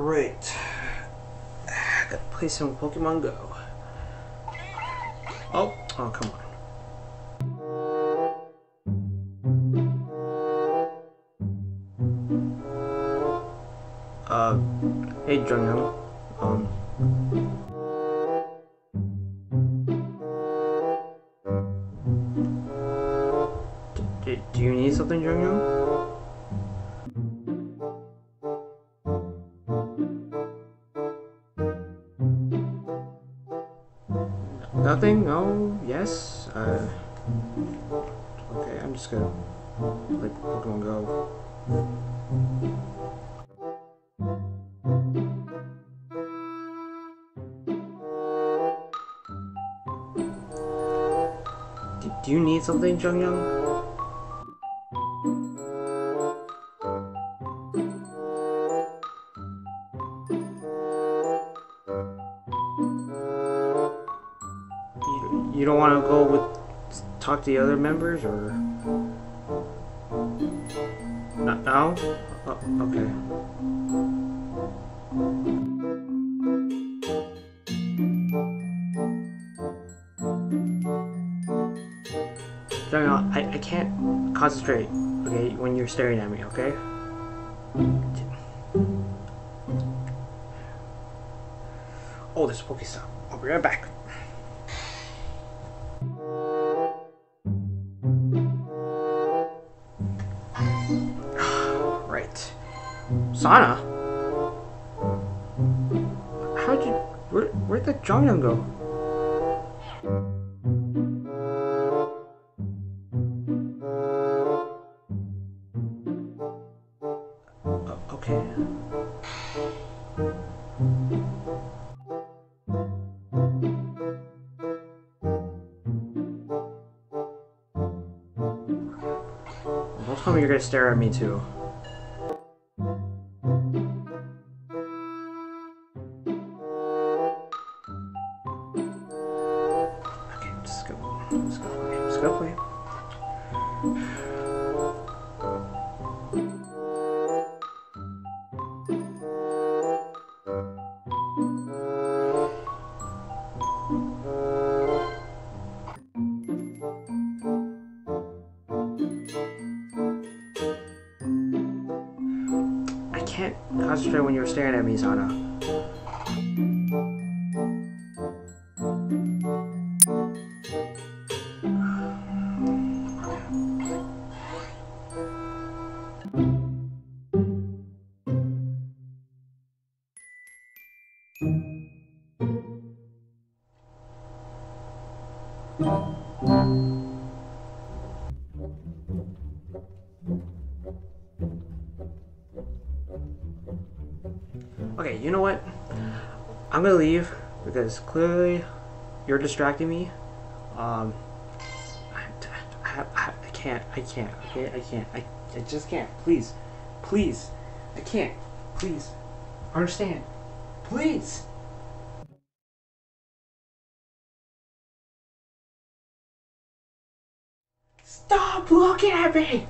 Alright. Gotta play some Pokemon Go. Oh, oh, come on. Uh, hey, Jeongyeon. Um, d- d- do you need something, Jeongyeon? Nothing? No? Yes? Uh, okay, I'm just gonna play Pokemon Go. Do, do you need something, Jeongyeon? You, you don't want to go with talk to the other members or not now? Oh, okay. Jeongyeon, I, I can't concentrate, okay, when you're staring at me, okay? Oh, there's a Pokestop. I'll be right back. Sana? How'd you... Where, where'd the Jeongyeon go? Okay. Don't tell me you're gonna stare at me too. Just go. Play. Just go play. I can't concentrate when you're staring at me, Sana. Okay, you know what? I'm gonna leave because clearly you're distracting me. Um, I, I, I, I can't. I can't. Okay, I can't. I, I just can't. Please, please, I can't. Please, understand. Please. Stop looking at me.